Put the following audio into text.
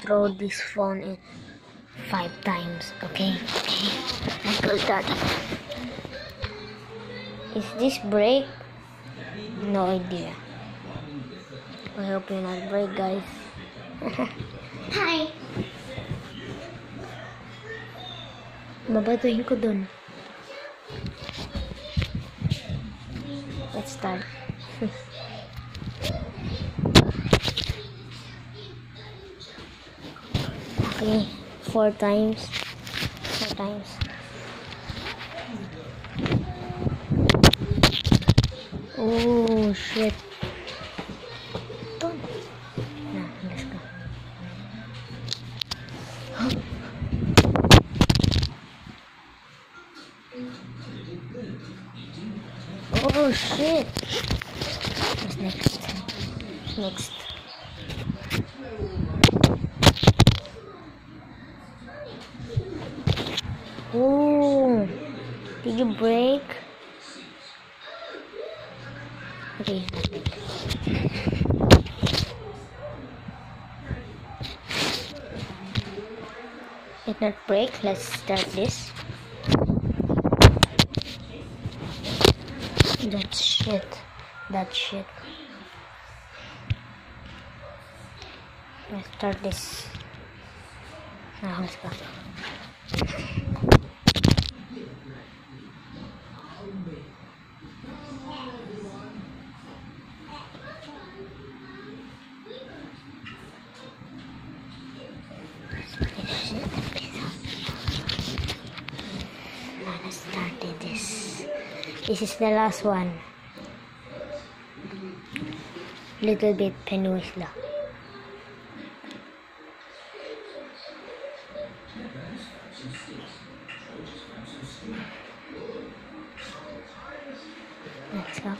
throw this phone in five times. Okay, okay. Let's start. Is this break? No idea. I hope you're not break, guys. Hi. Babatuhin ko dun. Let's start. four times. Four times. Oh, shit. Oh shit! What's next? Next. Oh, did you break? Okay. Did not break. Let's start this. That shit. That shit. Let's start this. Now let's go. Now let's start this. This is the last one. Little bit tenuous lang. 奶茶。